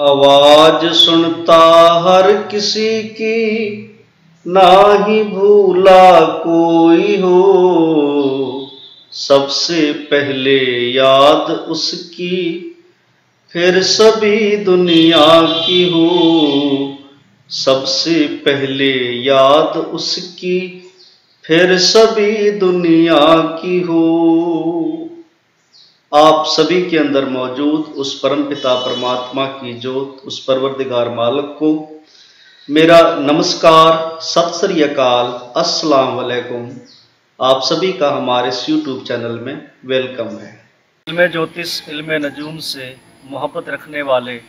आवाज़ सुनता हर किसी की ना ही भूला कोई हो। सबसे पहले याद उसकी, फिर सभी दुनिया की हो। सबसे पहले याद उसकी, फिर सभी दुनिया की हो। आप सभी के अंदर मौजूद उस परम पिता परमात्मा की जोत उस परवरदिगार मालक को मेरा नमस्कार, सत श्री अकाल, अस्सलाम वालेकुम। आप सभी का हमारे इस यूट्यूब चैनल में वेलकम है। इल्म ज्योतिष, इल्म नजूम से मोहब्बत रखने वाले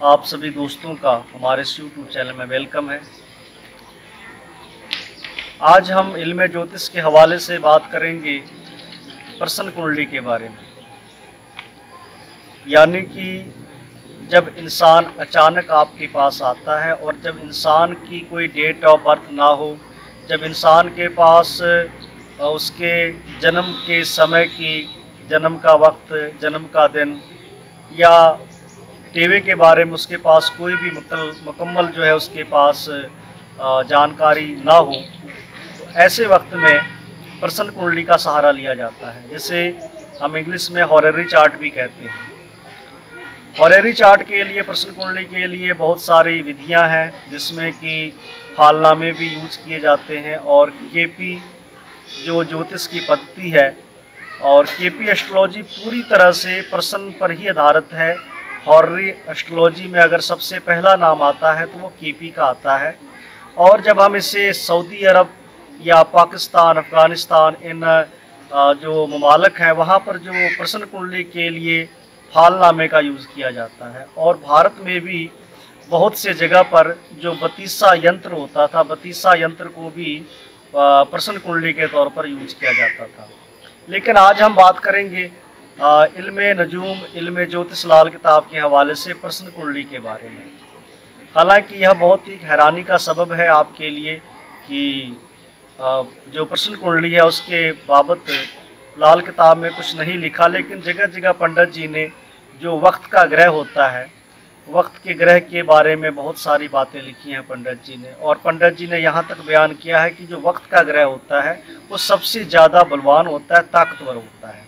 आप सभी दोस्तों का हमारे इस यूट्यूब चैनल में वेलकम है। आज हम इल्म ज्योतिष के हवाले से बात करेंगे प्रसन्न कुंडली के बारे में। यानी कि जब इंसान अचानक आपके पास आता है और जब इंसान की कोई डेट ऑफ़ बर्थ ना हो, जब इंसान के पास उसके जन्म के समय की, जन्म का वक्त, जन्म का दिन या टीवी के बारे में उसके पास कोई भी मुकम्मल जो है उसके पास जानकारी ना हो तो ऐसे वक्त में प्रसन्न कुंडली का सहारा लिया जाता है, जिसे हम इंग्लिश में हॉररी चार्ट भी कहते हैं। हॉररी चार्ट के लिए प्रसन्न कुंडली के लिए बहुत सारी विधियाँ हैं, जिसमें कि फालनामे भी यूज़ किए जाते हैं, और केपी जो ज्योतिष की पद्धति है, और केपी एस्ट्रोलॉजी पूरी तरह से प्रसन्न पर ही आधारित है। हॉर्री एस्ट्रोलॉजी में अगर सबसे पहला नाम आता है तो वो केपी का आता है। और जब हम इसे सऊदी अरब या पाकिस्तान, अफ़गानिस्तान, इन जो ममालक हैं, वहाँ पर जो प्रसन्न कुंडली के लिए फालनामे का यूज़ किया जाता है। और भारत में भी बहुत से जगह पर जो बतीसा यंत्र होता था, बतीसा यंत्र को भी प्रसन्न कुंडली के तौर पर यूज़ किया जाता था। लेकिन आज हम बात करेंगे इल्म नजूम, इल्म ज्योतिष लाल किताब के हवाले से प्रसन्न कुंडली के बारे में। हालाँकि यह बहुत ही हैरानी का सबब है आपके लिए कि जो प्रश्न कुंडली है उसके बाबत लाल किताब में कुछ नहीं लिखा, लेकिन जगह जगह पंडित जी ने जो वक्त का ग्रह होता है, वक्त के ग्रह के बारे में बहुत सारी बातें लिखी हैं पंडित जी ने। और पंडित जी ने यहाँ तक बयान किया है कि जो वक्त का ग्रह होता है, वो सबसे ज़्यादा बलवान होता है, ताकतवर होता है।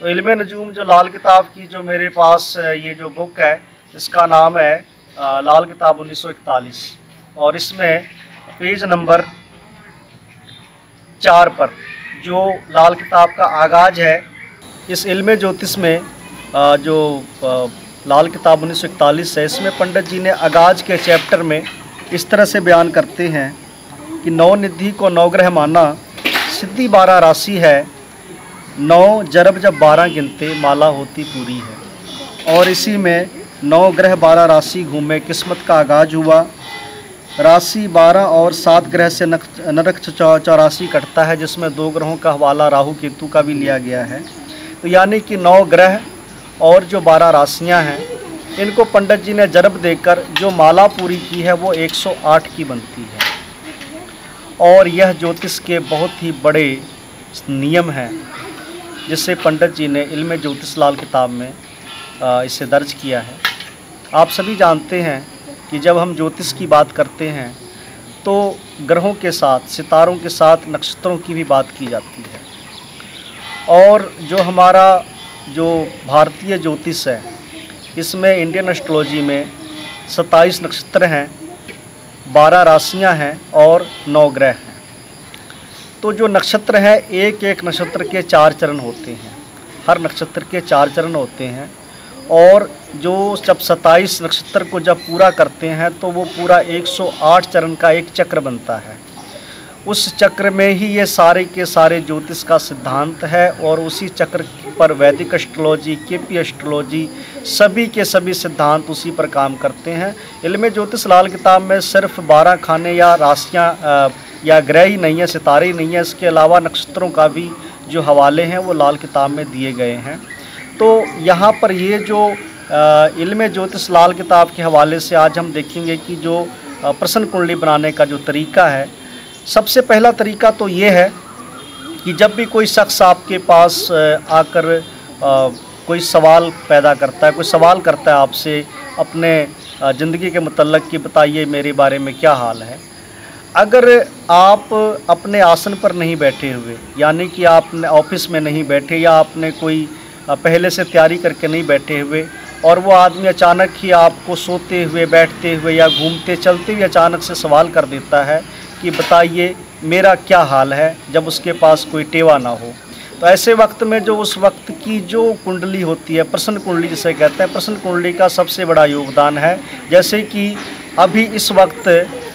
तो इल्म नजूम जो लाल किताब की जो मेरे पास, ये जो बुक है, इसका नाम है लाल किताब उन्नीस सौ इकतालीस। और इसमें पेज नंबर चार पर, जो लाल किताब का आगाज़ है। इस इल्म ज्योतिष में जो लाल किताब उन्नीस है, इसमें पंडित जी ने आगाज़ के चैप्टर में इस तरह से बयान करते हैं कि नौ निधि को नवग्रह माना, सिद्धि बारह राशि है, नौ जरब जब बारह गिनते, माला होती पूरी है। और इसी में नौ ग्रह बारह राशि घूमे, किस्मत का आगाज़ हुआ राशि बारह और सात ग्रह से नरक चौरासी कटता है, जिसमें दो ग्रहों का हवाला राहु केतु का भी लिया गया है। तो यानी कि नौ ग्रह और जो बारह राशियाँ हैं, इनको पंडित जी ने जरब देकर जो माला पूरी की है, वो 108 की बनती है। और यह ज्योतिष के बहुत ही बड़े नियम हैं, जिसे पंडित जी ने इल्म ज्योतिष लाल किताब में इसे दर्ज किया है। आप सभी जानते हैं कि जब हम ज्योतिष की बात करते हैं तो ग्रहों के साथ, सितारों के साथ, नक्षत्रों की भी बात की जाती है। और जो हमारा जो भारतीय ज्योतिष है, इसमें इंडियन एस्ट्रोलॉजी में सत्ताईस नक्षत्र हैं, बारह राशियाँ हैं और नौ ग्रह हैं। तो जो नक्षत्र हैं एक एक नक्षत्र के चार चरण होते हैं। हर नक्षत्र के चार चरण होते हैं। और जो जब सत्ताईस नक्षत्र को जब पूरा करते हैं तो वो पूरा 108 चरण का एक चक्र बनता है। उस चक्र में ही ये सारे के सारे ज्योतिष का सिद्धांत है और उसी चक्र पर वैदिक एस्ट्रोलॉजी के पी एस्ट्रोलॉजी सभी के सभी सिद्धांत उसी पर काम करते हैं। इल्म ज्योतिष लाल किताब में सिर्फ़ बारह खाने या राशियाँ या ग्रह ही नहीं है, सितारे ही नहीं है, इसके अलावा नक्षत्रों का भी जो हवाले हैं, वो लाल किताब में दिए गए हैं। तो यहाँ पर ये जो इल्म ज्योतिष लाल किताब के हवाले से आज हम देखेंगे कि जो प्रसन्न कुंडली बनाने का जो तरीका है, सबसे पहला तरीका तो ये है कि जब भी कोई शख्स आपके पास आकर कोई सवाल पैदा करता है, कोई सवाल करता है आपसे, अपने ज़िंदगी के मतलब कि बताइए मेरे बारे में क्या हाल है? अगर आप अपने आसन पर नहीं बैठे हुए, यानी कि आपने ऑफ़िस में नहीं बैठे या आपने कोई पहले से तैयारी करके नहीं बैठे हुए और वो आदमी अचानक ही आपको सोते हुए, बैठते हुए या घूमते, चलते हुए अचानक से सवाल कर देता है कि बताइए मेरा क्या हाल है जब उसके पास कोई टेवा ना हो। तो ऐसे वक्त में जो उस वक्त की जो कुंडली होती है, प्रसन्न कुंडली जिसे कहते हैं, प्रसन्न कुंडली का सबसे बड़ा योगदान है। जैसे कि अभी इस वक्त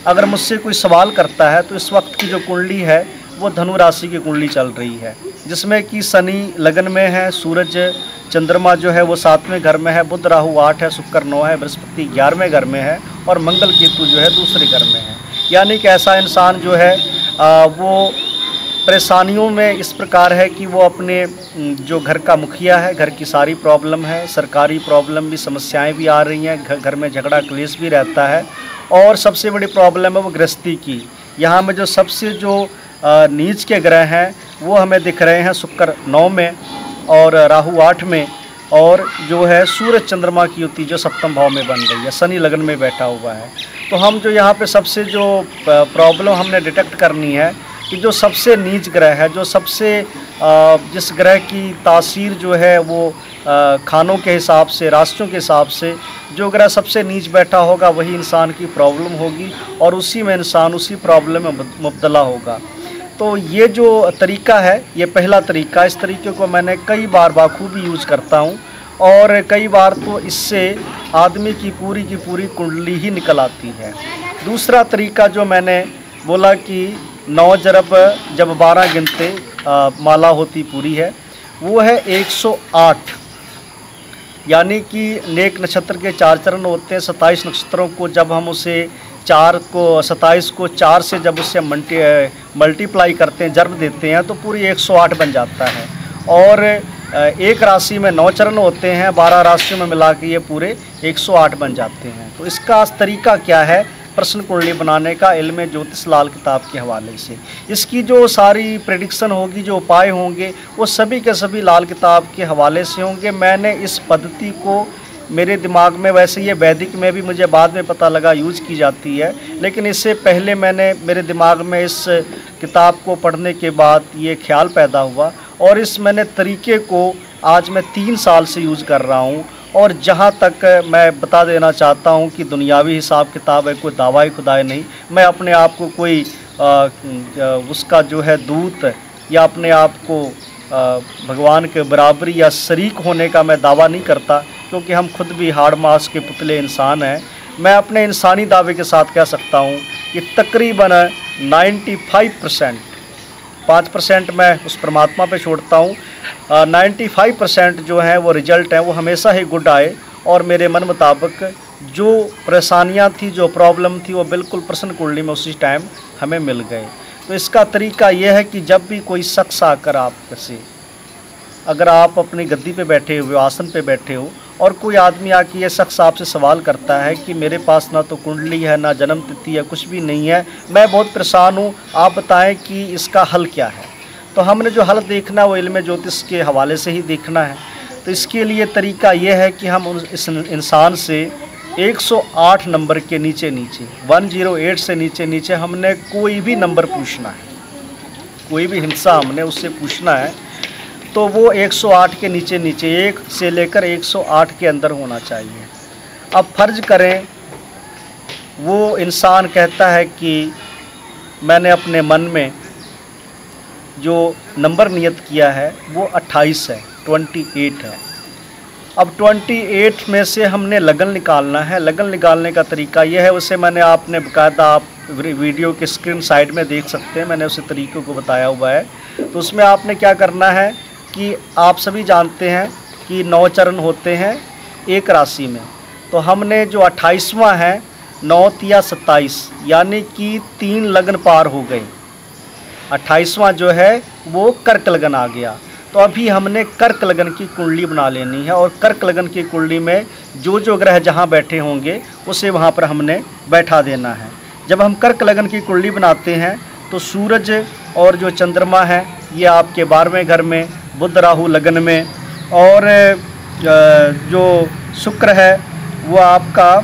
अगर मुझसे कोई सवाल करता है तो इस वक्त की जो कुंडली है वो धनु राशि की कुंडली चल रही है जिसमें कि शनि लगन में है सूरज चंद्रमा जो है वो सातवें घर में है बुध राहु आठ है शुक्र नौ है बृहस्पति ग्यारहवें घर में है और मंगल केतु जो है दूसरे घर में है। यानी कि ऐसा इंसान जो है आ, वो परेशानियों में इस प्रकार है कि वो अपने जो घर का मुखिया है घर की सारी प्रॉब्लम है सरकारी प्रॉब्लम भी समस्याएँ भी आ रही हैं घर में झगड़ा क्लेश भी रहता है और सबसे बड़ी प्रॉब्लम है वो गृहस्थी की। यहाँ में जो सबसे जो नीच के ग्रह हैं, वो हमें दिख रहे हैं शुक्र नौ में और राहु आठ में और जो है सूर्य चंद्रमा की युति जो सप्तम भाव में बन रही है, शनि लगन में बैठा हुआ है। तो हम जो यहाँ पे सबसे जो प्रॉब्लम हमने डिटेक्ट करनी है कि जो सबसे नीच ग्रह है, जो सबसे जिस ग्रह की तासीर जो है वो खानों के हिसाब से, राष्ट्रों के हिसाब से, जो ग्रह सबसे नीच बैठा होगा, वही इंसान की प्रॉब्लम होगी और उसी में इंसान उसी प्रॉब्लम में मुबतला होगा। तो ये जो तरीका है, ये पहला तरीका, इस तरीके को मैंने कई बार बाखूबी यूज़ करता हूँ और कई बार तो इससे आदमी की पूरी की पूरी कुंडली ही निकल आती है। दूसरा तरीका जो मैंने बोला कि नौ जरब जब बारह गिनते माला होती पूरी है, वो है 108 यानी कि नेक नक्षत्र के चार चरण होते हैं, सत्ताईस नक्षत्रों को जब हम उसे चार को सत्ताईस को, चार से जब उससे मल्टी मल्टीप्लाई करते हैं, जन्म देते हैं तो पूरी 108 बन जाता है। और एक राशि में नौ चरण होते हैं, बारह राशियों में मिला के ये पूरे 108 बन जाते हैं। तो इसका तरीका क्या है? प्रश्न कुंडली बनाने का इल्म ज्योतिष लाल किताब के हवाले से। इसकी जो सारी प्रिडिक्शन होगी, जो उपाय होंगे, वो सभी के सभी लाल किताब के हवाले से होंगे। मैंने इस पद्धति को मेरे दिमाग में वैसे ये वैदिक में भी मुझे बाद में पता लगा यूज़ की जाती है। लेकिन इससे पहले मैंने मेरे दिमाग में इस किताब को पढ़ने के बाद ये ख्याल पैदा हुआ और इस मैंने तरीके को आज मैं तीन साल से यूज़ कर रहा हूँ और जहाँ तक मैं बता देना चाहता हूँ कि दुनियावी हिसाब किताब है कोई दावा खुदाई नहीं। मैं अपने आप को कोई आ, उसका जो है दूत या अपने आप को भगवान के बराबरी या शरीक होने का मैं दावा नहीं करता, क्योंकि हम खुद भी हाड़ मास के पुतले इंसान हैं। मैं अपने इंसानी दावे के साथ कह सकता हूँ कि तकरीबन 95 परसेंट, पाँच परसेंट मैं उस परमात्मा पे छोड़ता हूँ। नाइन्टी फाइव परसेंट जो है वो रिज़ल्ट हैं, वो हमेशा ही गुड आए। और मेरे मन मुताबिक जो परेशानियाँ थी, जो प्रॉब्लम थी, वो बिल्कुल प्रसन्न कुंडली में उसी टाइम हमें मिल गए। तो इसका तरीका यह है कि जब भी कोई शख्स आकर आप से, अगर आप अपनी गद्दी पे बैठे हुए आसन पे बैठे हो, और कोई आदमी आके ये शख्स आपसे सवाल करता है कि मेरे पास ना तो कुंडली है, ना जन्म तिथि है, कुछ भी नहीं है, मैं बहुत परेशान हूँ, आप बताएँ कि इसका हल क्या है? तो हमने जो हल देखना वो इल्म ज्योतिष के हवाले से ही देखना है। तो इसके लिए तरीका ये है कि हम इस इंसान से 108 नंबर के नीचे नीचे 108 से नीचे नीचे हमने कोई भी नंबर पूछना है। कोई भी हिंसा हमने उससे पूछना है तो वो 108 के नीचे नीचे, एक से लेकर 108 के अंदर होना चाहिए। अब फ़र्ज़ करें, वो इंसान कहता है कि मैंने अपने मन में जो नंबर नियत किया है, वो 28 है 28 है। अब 28 में से हमने लगन निकालना है। लगन निकालने का तरीका यह है, उसे मैंने आपने बकायदा आप वीडियो के स्क्रीन साइड में देख सकते हैं, मैंने उसे तरीक़ों को बताया हुआ है। तो उसमें आपने क्या करना है कि आप सभी जानते हैं कि नौ चरण होते हैं एक राशि में। तो हमने जो अट्ठाईसवां है, नौ तिया सत्ताईस, यानी कि तीन लगन पार हो गए। अट्ठाईसवां जो है, वो कर्क लगन आ गया। तो अभी हमने कर्क लगन की कुंडली बना लेनी है और कर्क लगन की कुंडली में जो जो ग्रह जहाँ बैठे होंगे, उसे वहाँ पर हमने बैठा देना है। जब हम कर्क लगन की कुंडली बनाते हैं तो सूरज और जो चंद्रमा है, ये आपके बारहवें घर में, बुध राहु लगन में और जो शुक्र है, वो आपका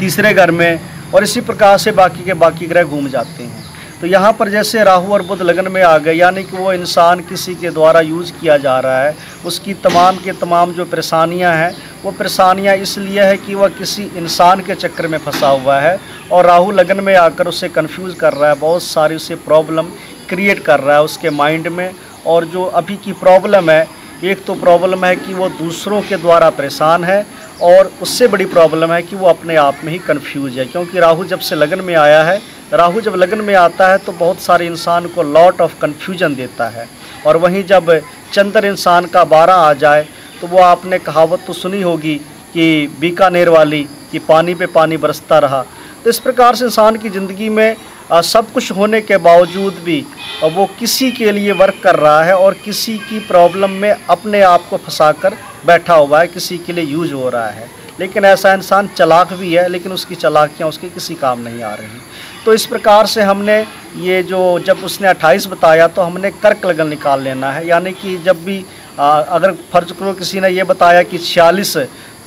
तीसरे घर में और इसी प्रकार से बाकी के बाकी ग्रह घूम जाते हैं। तो यहाँ पर जैसे राहु और बुध लगन में आ गए, यानी कि वो इंसान किसी के द्वारा यूज़ किया जा रहा है। उसकी तमाम के तमाम जो परेशानियाँ हैं, वो परेशानियाँ इसलिए है कि वह किसी इंसान के चक्कर में फंसा हुआ है और राहु लगन में आकर उसे कंफ्यूज कर रहा है, बहुत सारी उसे प्रॉब्लम क्रिएट कर रहा है उसके माइंड में। और जो अभी की प्रॉब्लम है, एक तो प्रॉब्लम है कि वो दूसरों के द्वारा परेशान है और उससे बड़ी प्रॉब्लम है कि वो अपने आप में ही कन्फ्यूज़ है, क्योंकि राहु जब से लगन में आया है राहु जब लगन में आता है तो बहुत सारे इंसान को लॉट ऑफ़ कन्फ्यूज़न देता है। और वहीं जब चंद्र इंसान का बारह आ जाए तो वो आपने कहावत तो सुनी होगी कि बीकानेर वाली कि पानी पे पानी बरसता रहा। तो इस प्रकार से इंसान की ज़िंदगी में आ, सब कुछ होने के बावजूद भी वो किसी के लिए वर्क कर रहा है और किसी की प्रॉब्लम में अपने आप को फंसा कर बैठा हुआ है किसी के लिए यूज़ हो रहा है। लेकिन ऐसा इंसान चलाक भी है लेकिन उसकी चलाकियाँ उसके किसी काम नहीं आ रही। तो इस प्रकार से हमने ये जो जब उसने 28 बताया तो हमने कर्क लगन निकाल लेना है। यानी कि जब भी आ, अगर फ़र्ज़ करो किसी ने ये बताया कि छियालीस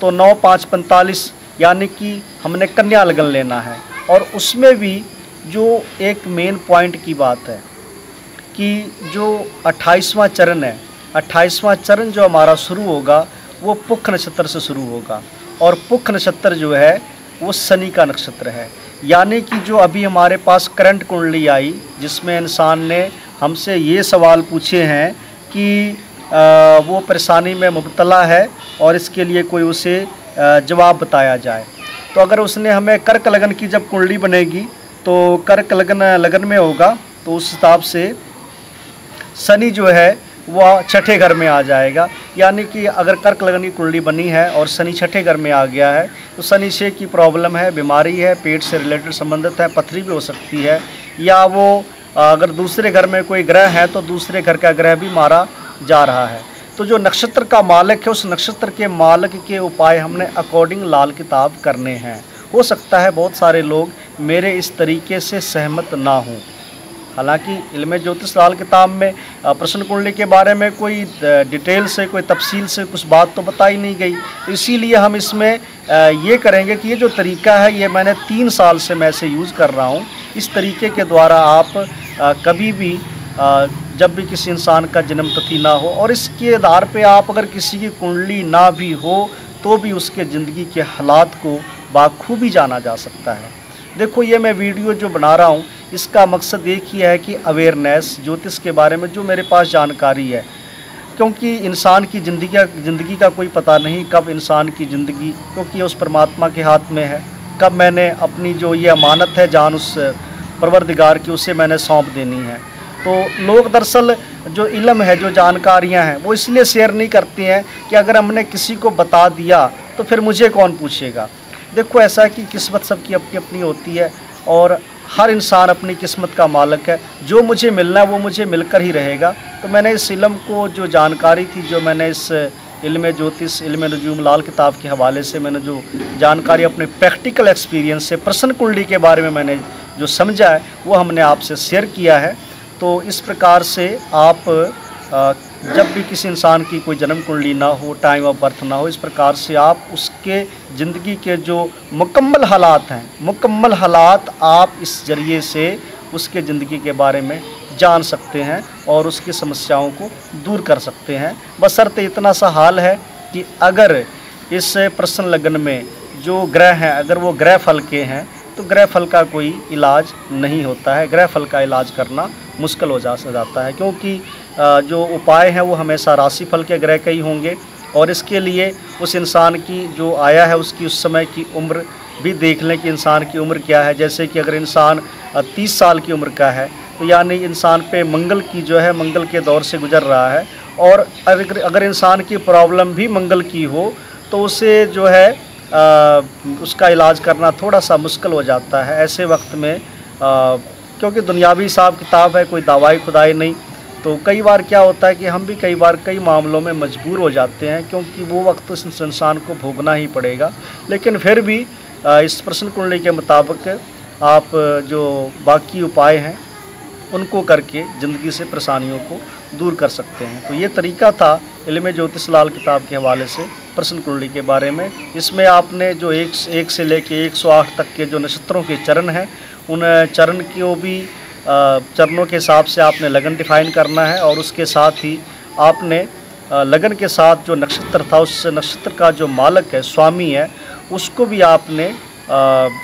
तो नौ पाँच पैंतालीस यानी कि हमने कन्या लगन लेना है। और उसमें भी जो एक मेन पॉइंट की बात है कि जो अट्ठाईसवां चरण है अट्ठाईसवां चरण जो हमारा शुरू होगा वो पुख नक्षत्र से शुरू होगा। और पुख नक्षत्र जो है वो शनि का नक्षत्र है। यानी कि जो अभी हमारे पास करंट कुंडली आई जिसमें इंसान ने हमसे ये सवाल पूछे हैं कि आ, वो परेशानी में मुबतला है और इसके लिए कोई उसे जवाब बताया जाए। तो अगर उसने हमें कर्क लगन की जब कुंडली बनेगी तो कर्क लगन लगन में होगा तो उस हिसाब से शनि जो है वह छठे घर में आ जाएगा। यानी कि अगर कर्क लगन की कुंडली बनी है और शनि छठे घर में आ गया है तो शनि से की प्रॉब्लम है, बीमारी है, पेट से रिलेटेड संबंधित है, पथरी भी हो सकती है, या वो अगर दूसरे घर में कोई ग्रह है तो दूसरे घर का ग्रह भी मारा जा रहा है। तो जो नक्षत्र का मालिक है, उस नक्षत्र के मालिक के उपाय हमने अकॉर्डिंग लाल किताब करने हैं। हो सकता है बहुत सारे लोग मेरे इस तरीके से सहमत ना हों। हालाँकि इल्म ज्योतिष लाल किताब में प्रश्न कुंडली के बारे में कोई डिटेल से, कोई तफसील से कुछ बात तो बताई नहीं गई। इसीलिए हम इसमें ये करेंगे कि ये जो तरीका है, ये मैंने तीन साल से मैं इसे यूज़ कर रहा हूँ। इस तरीके के द्वारा आप कभी भी जब भी किसी इंसान का जन्म तिथि ना हो और इसके आधार पे आप अगर किसी की कुंडली ना भी हो तो भी उसके ज़िंदगी के हालात को बाखूबी जाना जा सकता है। देखो, ये मैं वीडियो जो बना रहा हूँ, इसका मकसद एक ही है कि अवेयरनेस ज्योतिष के बारे में जो मेरे पास जानकारी है। क्योंकि इंसान की ज़िंदगी ज़िंदगी का कोई पता नहीं कब इंसान की ज़िंदगी, क्योंकि उस परमात्मा के हाथ में है। कब मैंने अपनी जो ये अमानत है, जान उस परवरदिगार की, उसे मैंने सौंप देनी है। तो लोग दरअसल जो इलम है, जो जानकारियाँ हैं, वो इसलिए शेयर नहीं करती हैं कि अगर हमने किसी को बता दिया तो फिर मुझे कौन पूछेगा? देखो ऐसा है कि किस्मत सबकी अपनी अपनी होती है और हर इंसान अपनी किस्मत का मालिक है। जो मुझे मिलना है, वो मुझे मिलकर ही रहेगा। तो मैंने इस इलम को, जो जानकारी थी, जो मैंने इस इल्म ज्योतिष, इल्म नजूम, लाल किताब के हवाले से मैंने जो जानकारी अपने प्रैक्टिकल एक्सपीरियंस से प्रसन्न कुंडली के बारे में मैंने जो समझा है, वो हमने आपसे शेयर किया है। तो इस प्रकार से आप जब भी किसी इंसान की कोई जन्म कुंडली ना हो टाइम ऑफ़ बर्थ ना हो, इस प्रकार से आप उसके ज़िंदगी के जो मुकम्मल हालात हैं, मुकम्मल हालात आप इस ज़रिए से उसके ज़िंदगी के बारे में जान सकते हैं और उसकी समस्याओं को दूर कर सकते हैं। बसरत इतना सा हाल है कि अगर इस प्रश्न लगन में जो ग्रह हैं, अगर वो ग्रह फल के हैं तो ग्रह फल का कोई इलाज नहीं होता है। ग्रह फल का इलाज करना मुश्किल हो जा जाता है क्योंकि जो उपाय हैं वो हमेशा राशि फल के ग्रह के ही होंगे और इसके लिए उस इंसान की जो आया है उसकी उस समय की उम्र भी देख लें कि इंसान की उम्र क्या है। जैसे कि अगर इंसान तीस साल की उम्र का है तो यानी इंसान पे मंगल की जो है मंगल के दौर से गुजर रहा है और अगर अगर इंसान की प्रॉब्लम भी मंगल की हो तो उसे जो है आ, उसका इलाज करना थोड़ा सा मुश्किल हो जाता है। ऐसे वक्त में आ, क्योंकि दुनियावी हिसाब किताब है, कोई दवाई खुदाई नहीं। तो कई बार क्या होता है कि हम भी कई बार कई मामलों में मजबूर हो जाते हैं, क्योंकि वो वक्त उस इंसान को भोगना ही पड़ेगा। लेकिन फिर भी इस प्रश्न कुंडली के मुताबिक आप, जो बाकी उपाय हैं, उनको करके ज़िंदगी से परेशानियों को दूर कर सकते हैं। तो ये तरीका था इलम ज्योतिष लाल किताब के हवाले से प्रश्न कुंडली के बारे में। इसमें आपने जो एक एक से लेके 108 तक के जो नक्षत्रों के चरण हैं उन चरण को भी चरणों के हिसाब से आपने लगन डिफाइन करना है और उसके साथ ही आपने लगन के साथ जो नक्षत्र था, उस नक्षत्र का जो मालक है, स्वामी है, उसको भी आपने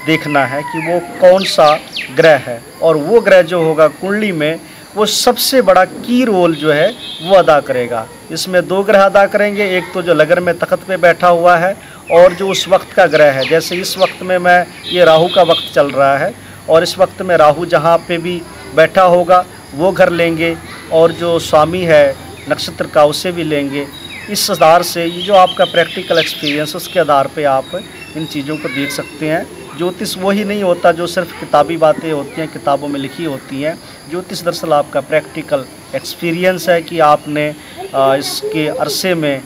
देखना है कि वो कौन सा ग्रह है। और वो ग्रह जो होगा कुंडली में, वो सबसे बड़ा की रोल जो है, वो अदा करेगा। इसमें दो ग्रह अदा करेंगे, एक तो जो लगन में तख्त पे बैठा हुआ है और जो उस वक्त का ग्रह है। जैसे इस वक्त में मैं, ये राहु का वक्त चल रहा है और इस वक्त में राहु जहाँ पे भी बैठा होगा, वो घर लेंगे और जो स्वामी है, नक्षत्र का, उसे भी लेंगे। इस आधार से, ये जो आपका प्रैक्टिकल एक्सपीरियंस उसके आधार पे आप इन चीज़ों को देख सकते हैं। ज्योतिष वही नहीं होता जो सिर्फ़ किताबी बातें होती हैं, किताबों में लिखी होती हैं। ज्योतिष दरअसल आपका प्रैक्टिकल एक्सपीरियंस है कि आपने इसके अरसे में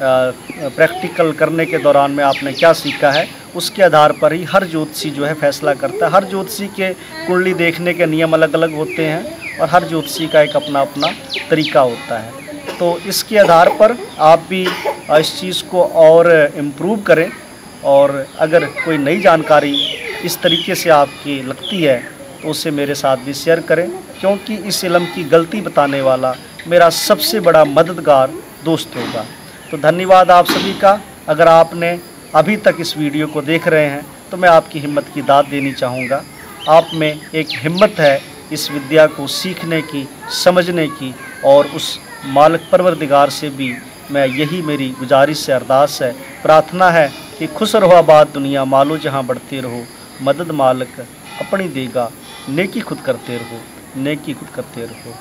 प्रैक्टिकल करने के दौरान में आपने क्या सीखा है। उसके आधार पर ही हर ज्योतिषी जो है फैसला करता है। हर ज्योतिषी के कुंडली देखने के नियम अलग अलग होते हैं और हर ज्योतिषी का एक अपना अपना तरीका होता है। तो इसके आधार पर आप भी इस चीज़ को और इम्प्रूव करें और अगर कोई नई जानकारी इस तरीके से आपकी लगती है तो उसे मेरे साथ भी शेयर करें, क्योंकि इस इलम की गलती बताने वाला मेरा सबसे बड़ा मददगार दोस्त होगा। तो धन्यवाद आप सभी का। अगर आपने अभी तक इस वीडियो को देख रहे हैं तो मैं आपकी हिम्मत की दाद देनी चाहूँगा। आप में एक हिम्मत है इस विद्या को सीखने की, समझने की, और उस मालिक परवरदिगार से भी मैं यही मेरी गुजारिश से अरदास है। प्रार्थना है कि खुश रहो आबाद दुनिया, मालो जहाँ बढ़ते रहो। मदद मालक अपनी देगा, नेकी खुद करते रहो, नेकी खुद करते रहो।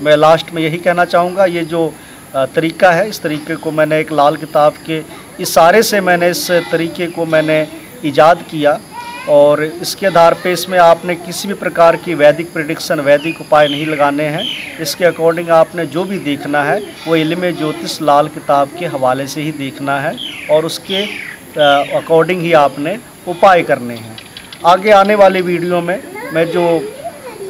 मैं लास्ट में यही कहना चाहूँगा, ये जो तरीका है। इस तरीके को मैंने एक लाल किताब के इशारे से मैंने इस तरीके को मैंने ईजाद किया और इसके आधार पे इसमें आपने किसी भी प्रकार की वैदिक प्रिडिक्शन वैदिक उपाय नहीं लगाने हैं। इसके अकॉर्डिंग आपने जो भी देखना है, वो इलम ज्योतिष लाल किताब के हवाले से ही देखना है और उसके अकॉर्डिंग ही आपने उपाय करने हैं। आगे आने वाले वीडियो में मैं जो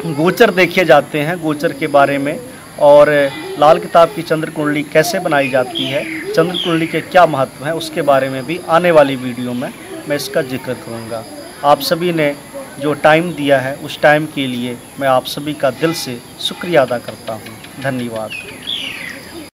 गोचर देखे जाते हैं, गोचर के बारे में और लाल किताब की चंद्र कुंडली कैसे बनाई जाती है चंद्र कुंडली के क्या महत्व हैं, उसके बारे में भी आने वाली वीडियो में मैं इसका ज़िक्र करूँगा। आप सभी ने जो टाइम दिया है, उस टाइम के लिए मैं आप सभी का दिल से शुक्रिया अदा करता हूँ। धन्यवाद।